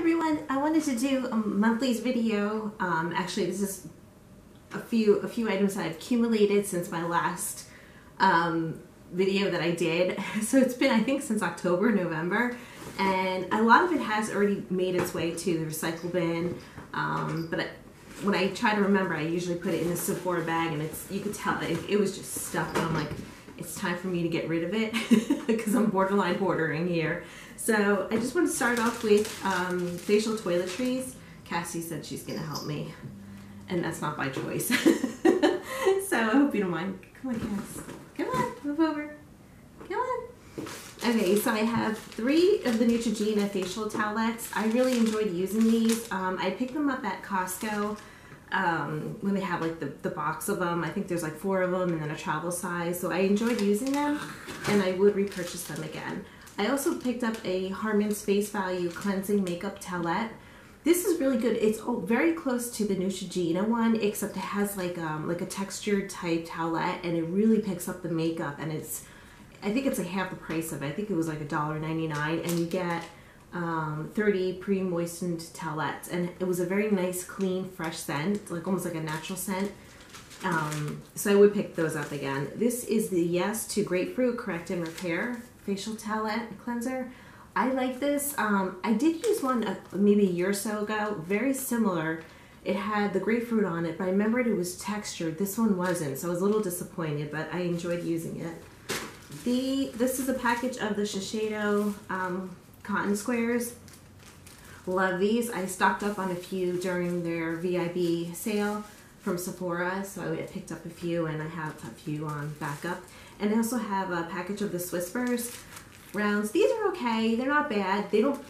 everyone. I wanted to do a monthly's video. Um, actually, this is a few a few items that I've accumulated since my last um, video that I did. So it's been, I think, since October, November, and a lot of it has already made its way to the recycle bin. Um, but I, when I try to remember, I usually put it in a Sephora bag, and it's you could tell it, it was just stuck. And I'm like, it's time for me to get rid of it because I'm borderline hoarding here. So I just want to start off with um, facial toiletries. Cassie said she's going to help me, and that's not by choice. so I hope you don't mind. Come on, Cass. Come on, move over. Come on. Okay, so I have three of the Neutrogena facial towelettes. I really enjoyed using these. Um, I picked them up at Costco um, when they have like the, the box of them. I think there's like four of them and then a travel size. So I enjoyed using them and I would repurchase them again. I also picked up a Harmon's Face Value Cleansing Makeup Towelette. This is really good. It's very close to the Neutrogena one, except it has like um, like a textured type towelette, and it really picks up the makeup. And it's, I think it's like half the price of it. I think it was like a dollar ninety nine, and you get um, 30 pre-moistened towelettes, and it was a very nice, clean, fresh scent, like almost like a natural scent. Um, so I would pick those up again. This is the Yes to Grapefruit Correct and Repair facial towelette cleanser. I like this. Um, I did use one uh, maybe a year or so ago, very similar. It had the grapefruit on it, but I remembered it was textured. This one wasn't, so I was a little disappointed, but I enjoyed using it. The This is a package of the Shiseido um, cotton squares. Love these. I stocked up on a few during their VIB sale from Sephora, so I picked up a few and I have a few on backup. And I also have a package of the Swisspers rounds. These are okay. They're not bad. They don't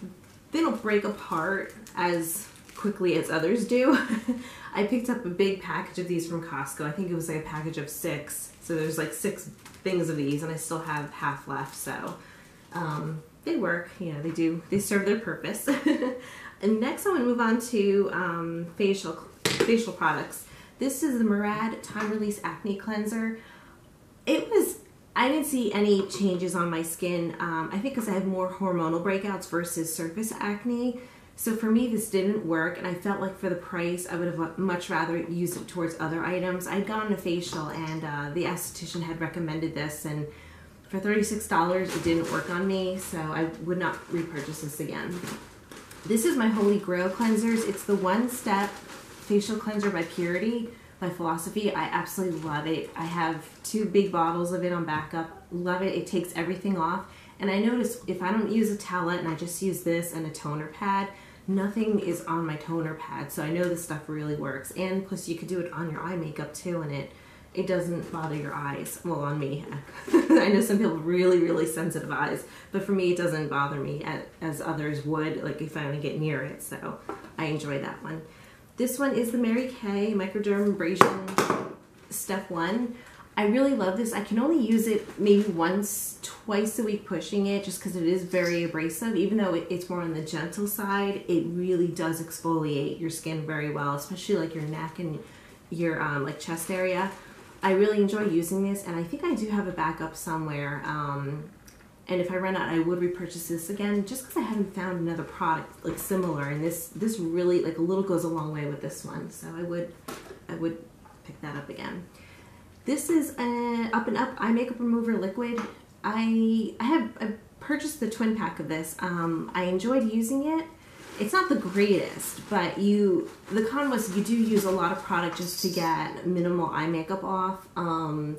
they don't break apart as quickly as others do. I picked up a big package of these from Costco. I think it was like a package of six. So there's like six things of these and I still have half left. So um, they work. You know, they do. They serve their purpose. and next I'm to move on to um, facial facial products. This is the Murad Time Release Acne Cleanser it was I didn't see any changes on my skin. Um, I think because I have more hormonal breakouts versus surface acne. So for me, this didn't work, and I felt like for the price, I would have much rather used it towards other items. I'd gotten a facial, and uh, the esthetician had recommended this, and for $36, it didn't work on me, so I would not repurchase this again. This is my Holy Grail cleansers. It's the One Step Facial Cleanser by Purity by philosophy. I absolutely love it. I have two big bottles of it on backup. Love it. It takes everything off. And I notice if I don't use a towelette and I just use this and a toner pad, nothing is on my toner pad. So I know this stuff really works. And plus you could do it on your eye makeup too and it it doesn't bother your eyes. Well, on me. I know some people really, really sensitive eyes, but for me, it doesn't bother me as others would, like if I only get near it. So I enjoy that one. This one is the Mary Kay Microdermabrasion Step 1. I really love this. I can only use it maybe once, twice a week pushing it just because it is very abrasive. Even though it's more on the gentle side, it really does exfoliate your skin very well, especially like your neck and your um, like chest area. I really enjoy using this and I think I do have a backup somewhere. Um, and if I run out, I would repurchase this again just because I haven't found another product like similar. And this this really like a little goes a long way with this one. So I would I would pick that up again. This is a Up and Up Eye Makeup Remover Liquid. I I have I purchased the twin pack of this. Um, I enjoyed using it. It's not the greatest, but you the con was you do use a lot of product just to get minimal eye makeup off. Um,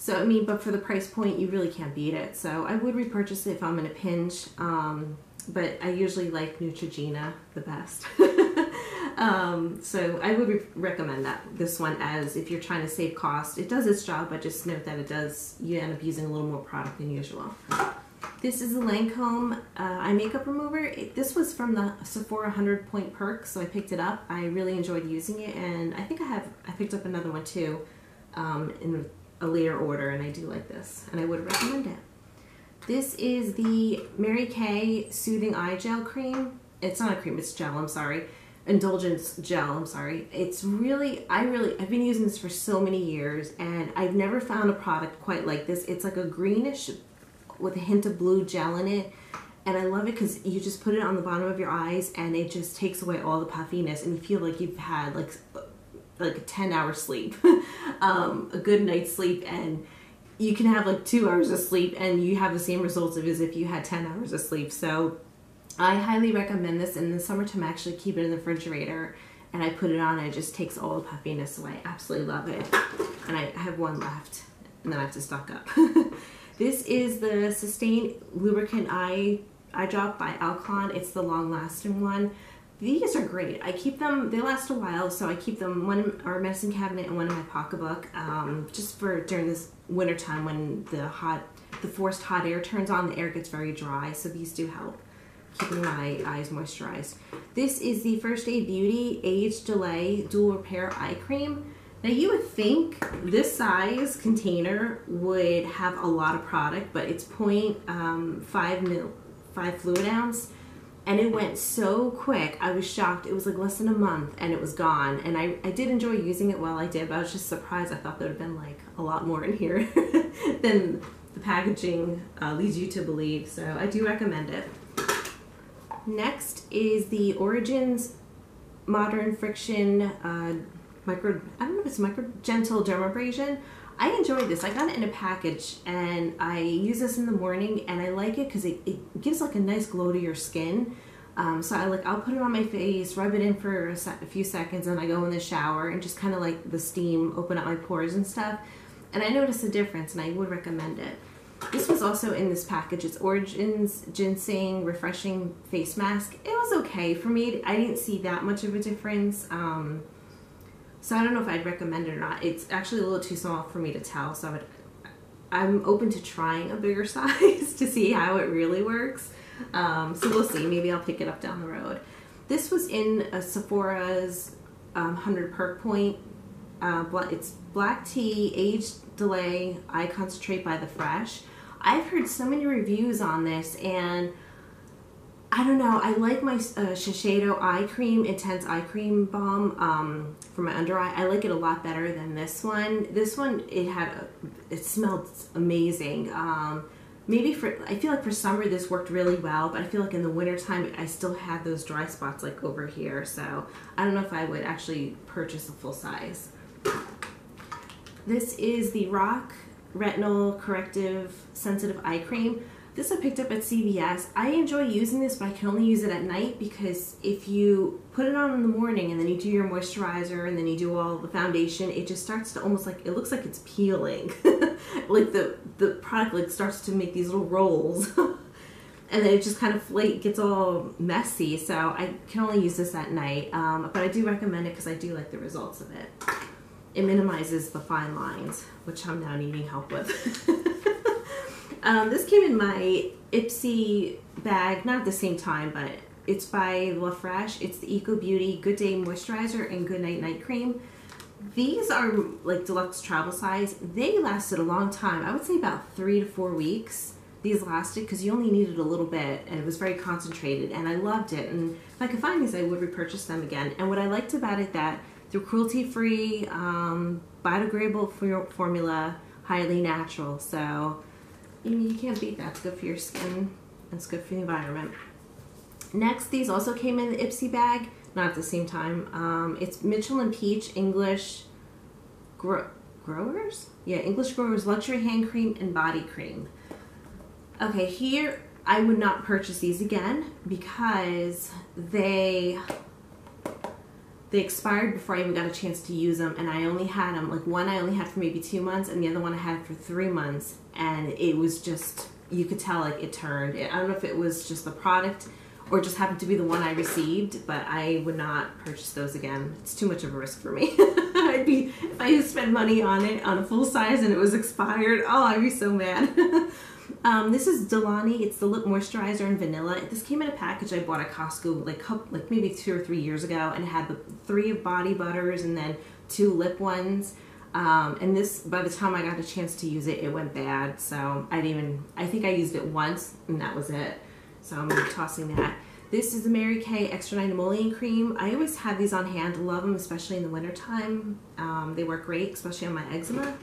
so, I mean, but for the price point, you really can't beat it. So I would repurchase it if I'm in a pinch. Um, but I usually like Neutrogena the best. um, so I would re recommend that this one as if you're trying to save cost. It does its job, but just note that it does, you end up using a little more product than usual. This is the Lancome uh, eye makeup remover. It, this was from the Sephora 100 point perk, so I picked it up. I really enjoyed using it, and I think I have, I picked up another one too um, in a later order and I do like this and I would recommend it. This is the Mary Kay Soothing Eye Gel Cream. It's not a cream, it's gel, I'm sorry. Indulgence gel, I'm sorry. It's really, I really, I've been using this for so many years and I've never found a product quite like this. It's like a greenish with a hint of blue gel in it and I love it because you just put it on the bottom of your eyes and it just takes away all the puffiness and you feel like you've had like like a 10 hour sleep um, a good night's sleep and you can have like two hours of sleep and you have the same results as if you had 10 hours of sleep. So I highly recommend this in the summertime. I actually keep it in the refrigerator and I put it on and it just takes all the puffiness away. Absolutely love it. And I have one left and then I have to stock up. This is the Systane Lubricant Eye Eye Drop by Alcon. It's the long lasting one. These are great. I keep them, they last a while, so I keep them one in our medicine cabinet and one in my pocketbook, um, just for during this winter time when the hot, the forced hot air turns on, the air gets very dry, so these do help keeping my eyes moisturized. This is the First Aid Beauty Age Delay Dual Repair Eye Cream. Now you would think this size container would have a lot of product, but it's 0.5 um, mil, 5 fluid ounce and it went so quick. I was shocked. It was like less than a month and it was gone. And I, I did enjoy using it while I did, but I was just surprised. I thought there would have been like a lot more in here than the packaging uh, leads you to believe. So I do recommend it. Next is the Origins Modern Friction uh, Micro, I don't know if it's Micro Gentle Dermabrasion. I enjoyed this. I got it in a package and I use this in the morning and I like it because it, it gives like a nice glow to your skin. Um, so I like I'll put it on my face, rub it in for a, a few seconds, and I go in the shower and just kind of like the steam open up my pores and stuff. And I notice a difference, and I would recommend it. This was also in this package. It's Origins Ginseng Refreshing Face Mask. It was okay for me. I didn't see that much of a difference. Um, so I don't know if I'd recommend it or not. It's actually a little too small for me to tell, so I would, I'm open to trying a bigger size to see how it really works. Um, so we'll see. Maybe I'll pick it up down the road. This was in a Sephora's um, 100 Perk Point. Uh, it's black tea, age delay, eye concentrate by the fresh. I've heard so many reviews on this and I don't know. I like my uh, Shiseido eye cream, intense eye cream balm um, for my under eye. I like it a lot better than this one. This one, it had, a, it smelled amazing. Um, maybe for, I feel like for summer this worked really well, but I feel like in the winter time I still had those dry spots like over here. So I don't know if I would actually purchase a full size. This is the RoC Retinol Corrective Sensitive Eye Cream. This I picked up at CVS. I enjoy using this, but I can only use it at night because if you put it on in the morning and then you do your moisturizer and then you do all the foundation, it just starts to almost like, it looks like it's peeling. like the, the product like starts to make these little rolls. and then it just kind of like gets all messy. So I can only use this at night, um, but I do recommend it because I do like the results of it. It minimizes the fine lines, which I'm now needing help with. Um, this came in my Ipsy bag, not at the same time, but it's by La Fresh. It's the Eco Beauty Good Day Moisturizer and Good Night Night Cream. These are like deluxe travel size. They lasted a long time. I would say about three to four weeks. These lasted because you only needed a little bit and it was very concentrated and I loved it. And if I could find these, I would repurchase them again. And what I liked about it that they're cruelty-free, um, biodegradable formula, highly natural. So you, you can't beat that. It's good for your skin. It's good for the environment. Next, these also came in the Ipsy bag, not at the same time. Um, it's Mitchell and Peach English Gro Growers? Yeah, English Growers Luxury Hand Cream and Body Cream. Okay, here I would not purchase these again because they they expired before I even got a chance to use them and I only had them, like one I only had for maybe two months and the other one I had for three months and it was just, you could tell like it turned. I don't know if it was just the product or just happened to be the one I received, but I would not purchase those again. It's too much of a risk for me. I'd be, if I spent money on it on a full size and it was expired, oh, I'd be so mad. Um, this is Delani. It's the lip moisturizer in vanilla. This came in a package I bought at Costco like like maybe two or three years ago, and it had the three body butters and then two lip ones. Um, and this, by the time I got a chance to use it, it went bad. So I didn't even. I think I used it once, and that was it. So I'm tossing that. This is the Mary Kay Extra Night Emollient Cream. I always have these on hand. Love them, especially in the wintertime. Um, they work great, especially on my eczema.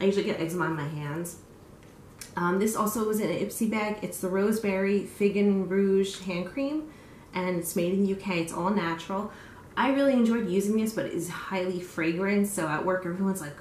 I usually get eczema on my hands. Um, this also was in an Ipsy bag. It's the Roseberry Fig and Rouge hand cream and it's made in the UK. It's all natural. I really enjoyed using this, but it is highly fragrant. So at work, everyone's like,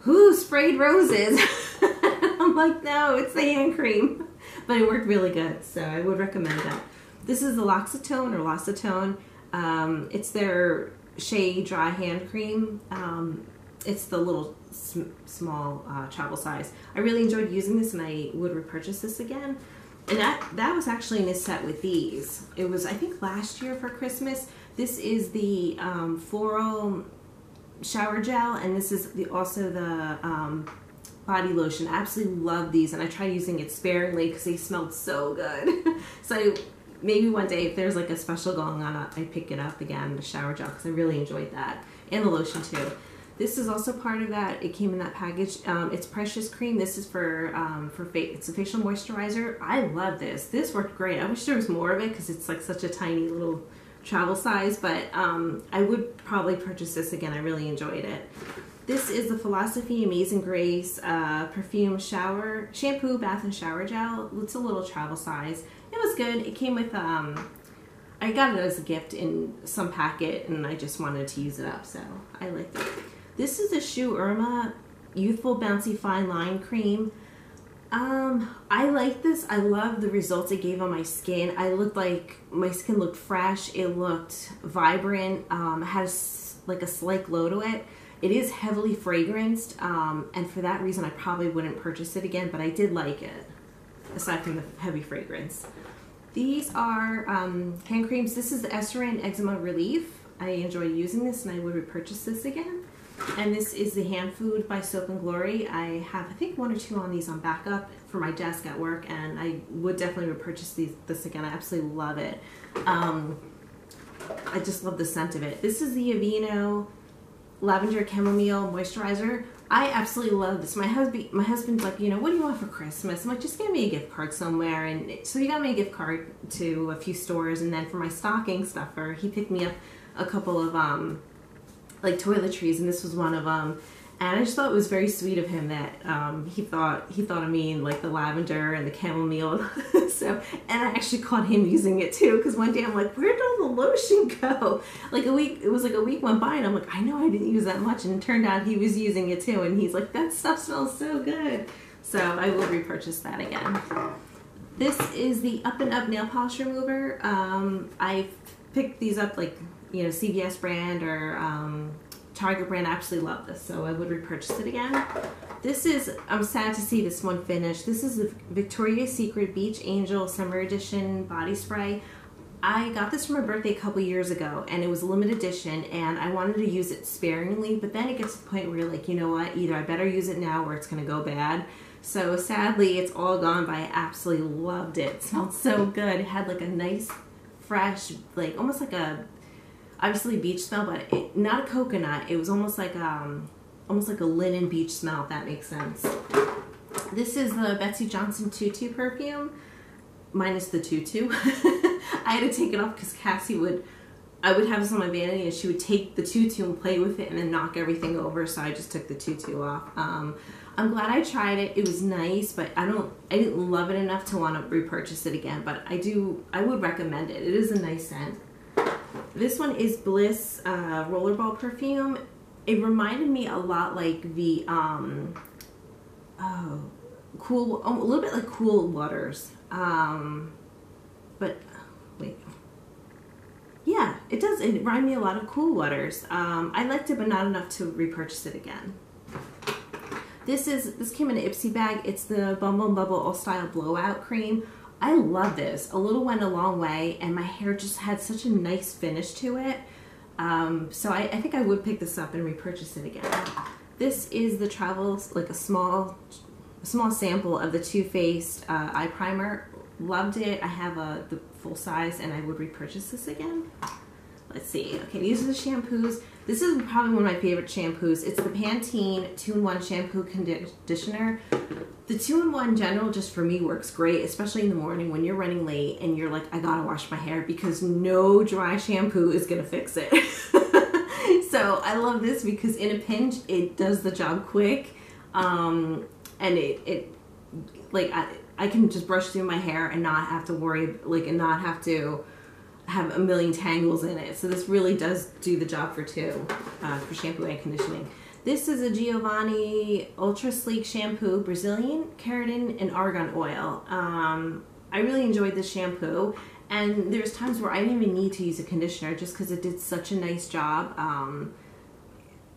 who sprayed roses? I'm like, no, it's the hand cream. But it worked really good, so I would recommend that. This is the L'Occitane or L'Occitane. Um, it's their Shea Dry Hand Cream. Um, it's the little sm small uh, travel size. I really enjoyed using this and I would repurchase this again. And that, that was actually in a set with these. It was, I think, last year for Christmas. This is the um, floral shower gel, and this is the, also the um, body lotion. I absolutely love these, and I tried using it sparingly because they smelled so good. so maybe one day if there's like a special going on, I pick it up again, the shower gel, because I really enjoyed that, and the lotion too. This is also part of that. It came in that package. Um, it's Precious Cream. This is for um, for it's a facial moisturizer. I love this. This worked great. I wish there was more of it because it's like such a tiny little travel size, but um, I would probably purchase this again. I really enjoyed it. This is the Philosophy Amazing Grace uh, Perfume Shower Shampoo Bath and Shower Gel. It's a little travel size. It was good. It came with um, I got it as a gift in some packet and I just wanted to use it up, so I liked it. This is the Shu Urbana Youthful Bouncy Fine Line Cream. Um, I like this. I love the results it gave on my skin. I looked like my skin looked fresh. It looked vibrant. Um, a, like a slight glow to it. It is heavily fragranced, um, and for that reason, I probably wouldn't purchase it again. But I did like it, aside from the heavy fragrance. These are um, hand creams. This is the Eucerin Eczema Relief. I enjoy using this, and I would repurchase this again. And this is the Hand Food by Soap and Glory. I have, I think, one or two on these on backup for my desk at work, and I would definitely repurchase these, this again. I absolutely love it. Um, I just love the scent of it. This is the Aveeno Lavender Chamomile Moisturizer. I absolutely love this. My husband, my husband's like, you know, what do you want for Christmas? I'm like, just give me a gift card somewhere. And so he got me a gift card to a few stores, and then for my stocking stuffer, he picked me up a couple of um, like toiletries, and this was one of them. And I just thought it was very sweet of him that um, he thought he thought of me like the lavender and the chamomile. so, and I actually caught him using it too because one day I'm like, where did all the lotion go? Like a week, it was like a week went by, and I'm like, I know I didn't use that much, and it turned out he was using it too, and he's like, that stuff smells so good. So I will repurchase that again. This is the Up and Up nail polish remover. Um, I picked these up like you know, CVS brand or um, Target brand. I absolutely love this, so I would repurchase it again. This is, I'm sad to see this one finish. This is the Victoria's Secret Beach Angel Summer Edition Body Spray. I got this for my birthday a couple years ago and it was a limited edition and I wanted to use it sparingly, but then it gets to the point where you're like, you know what, either I better use it now or it's gonna go bad. So sadly, it's all gone, but I absolutely loved it. It smelled so good. It had like a nice, fresh, like almost like a obviously beach smell, but it, not a coconut. It was almost like um, almost like a linen beach smell, if that makes sense. This is the Betsey Johnson Tutu perfume, minus the tutu. I had to take it off because Cassie would, I would have this on my vanity and she would take the tutu and play with it and then knock everything over, so I just took the tutu off. Um, I'm glad I tried it. It was nice, but I don't, I didn't love it enough to want to repurchase it again, but I do, I would recommend it. It is a nice scent. This one is Bliss uh, Rollerball Perfume. It reminded me a lot like the, um, oh, cool, oh, a little bit like Cool Waters. Um, but, wait. Yeah, it does. It reminded me a lot of Cool Waters. Um, I liked it, but not enough to repurchase it again. This is, this came in an Ipsy bag. It's the Bumble and bumble All Style Blowout Cream. I love this. A little went a long way and my hair just had such a nice finish to it. Um, so I, I, think I would pick this up and repurchase it again. This is the Travel, like a small, small sample of the Too Faced uh, eye primer. Loved it. I have a, the full size and I would repurchase this again. Let's see. Okay, these are the shampoos. This is probably one of my favorite shampoos. It's the Pantene 2-in-1 Shampoo Conditioner. The 2-in-1 General just for me works great, especially in the morning when you're running late and you're like, I gotta wash my hair because no dry shampoo is gonna fix it. so I love this because in a pinch, it does the job quick. Um, and it, it like I, I can just brush through my hair and not have to worry like and not have to have a million tangles in it. So this really does do the job for two uh, for shampoo and conditioning. This is a Giovanni Ultra Sleek Shampoo, Brazilian Keratin and Argan Oil. Um, I really enjoyed this shampoo and there's times where I didn't even need to use a conditioner just because it did such a nice job. Um,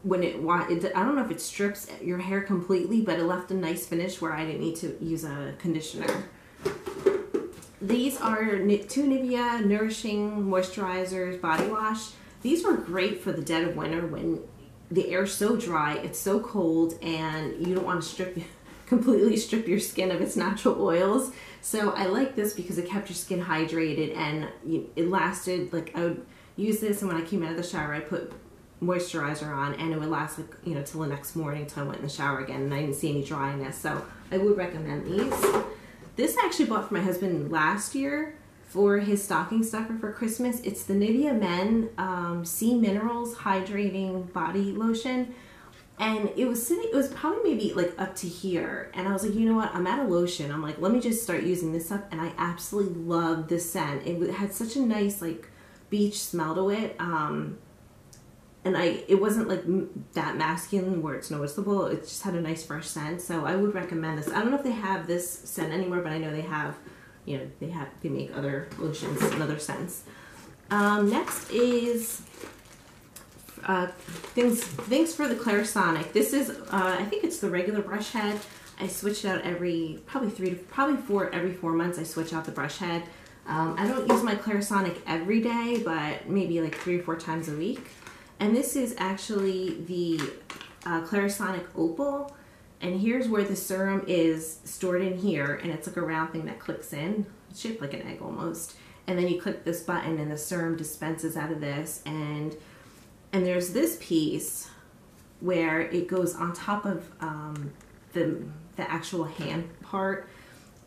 when it, it, I don't know if it strips your hair completely, but it left a nice finish where I didn't need to use a conditioner. These are two Nivea Nourishing Moisturizers Body Wash. These were great for the dead of winter when the air's so dry, it's so cold, and you don't want to strip completely strip your skin of its natural oils. So I like this because it kept your skin hydrated and it lasted, like I would use this and when I came out of the shower I put moisturizer on and it would last like, you know till the next morning till I went in the shower again and I didn't see any dryness so I would recommend these this I actually bought for my husband last year for his stocking stuffer for Christmas. It's the Nivea Men um, Sea Minerals Hydrating Body Lotion. And it was sitting it was probably maybe like up to here. And I was like you know what? I'm out of lotion. I'm like let me just start using this stuff. and I absolutely love this scent. It had such a nice like beach smell to it. Um, and I it wasn't like that masculine where it's noticeable. It just had a nice fresh scent, so I would recommend this. I don't know if they have this scent anymore, but I know they have. You know, they have they make other lotions and other scents. Um, next is uh, things things for the Clarisonic. This is uh, I think it's the regular brush head. I switch out every probably three to probably four every four months. I switch out the brush head. Um, I don't use my Clarisonic every day, but maybe like three or four times a week. And this is actually the uh, Clarisonic Opal. And here's where the serum is stored in here. And it's like a round thing that clicks in. It's shaped like an egg almost. And then you click this button and the serum dispenses out of this. And, and there's this piece where it goes on top of um, the, the actual hand part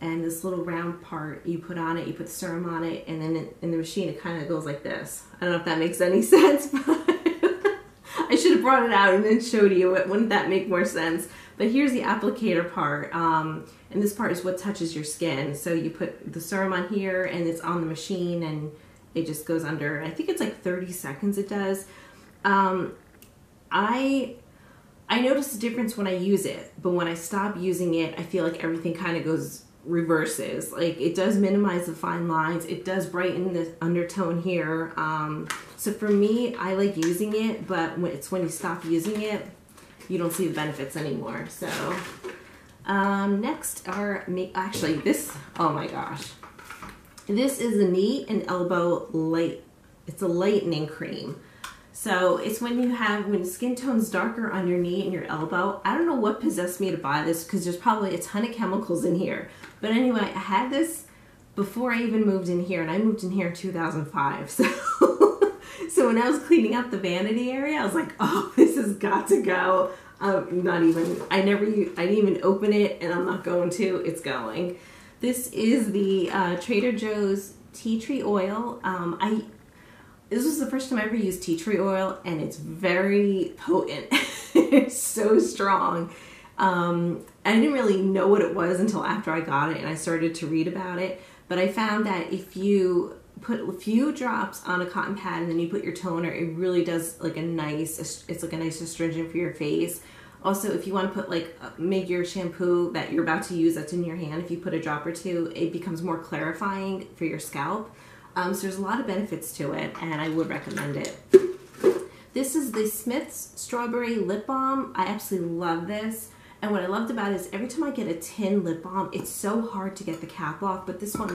and this little round part you put on it, you put the serum on it, and then in the machine it kind of goes like this. I don't know if that makes any sense, but brought it out and then showed you it. Wouldn't that make more sense? But here's the applicator part. Um, and this part is what touches your skin. So you put the serum on here and it's on the machine and it just goes under. I think it's like 30 seconds it does. Um, I I notice a difference when I use it, but when I stop using it, I feel like everything kind of goes reverses. Like it does minimize the fine lines. It does brighten the undertone here. Um, so for me, I like using it, but when it's when you stop using it, you don't see the benefits anymore. So um, next are, actually this, oh my gosh. This is a knee and elbow light. It's a lightening cream. So it's when you have, when skin tone's darker on your knee and your elbow. I don't know what possessed me to buy this because there's probably a ton of chemicals in here. But anyway, I had this before I even moved in here and I moved in here in 2005. So, so when I was cleaning up the vanity area, I was like, oh, this has got to go. Um, not even, I never, I didn't even open it and I'm not going to, it's going. This is the uh, Trader Joe's tea tree oil. Um, I this was the first time I ever used tea tree oil and it's very potent. it's so strong. Um, I didn't really know what it was until after I got it and I started to read about it. But I found that if you put a few drops on a cotton pad and then you put your toner, it really does like a nice, it's like a nice astringent for your face. Also, if you want to put like, uh, make your shampoo that you're about to use that's in your hand, if you put a drop or two, it becomes more clarifying for your scalp. Um, so there's a lot of benefits to it and I would recommend it. This is the Smith's Strawberry Lip Balm. I absolutely love this. And what I loved about it is every time I get a tin lip balm, it's so hard to get the cap off, but this one